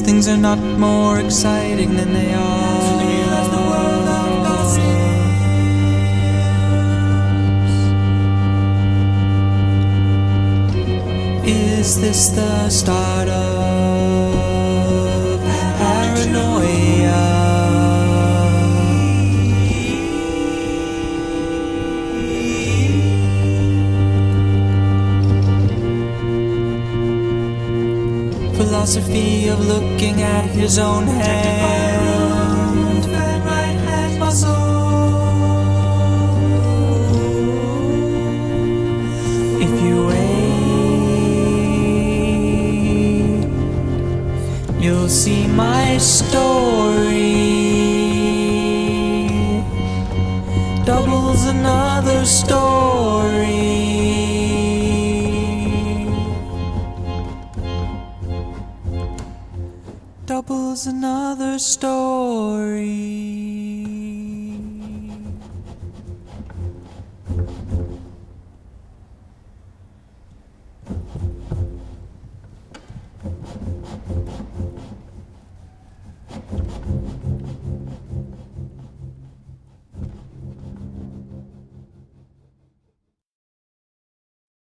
things are not more exciting than they are. Is this the start of Philosophy of looking at his own hand. If you wait, you'll see my story. Doubles another story. Doubles another story.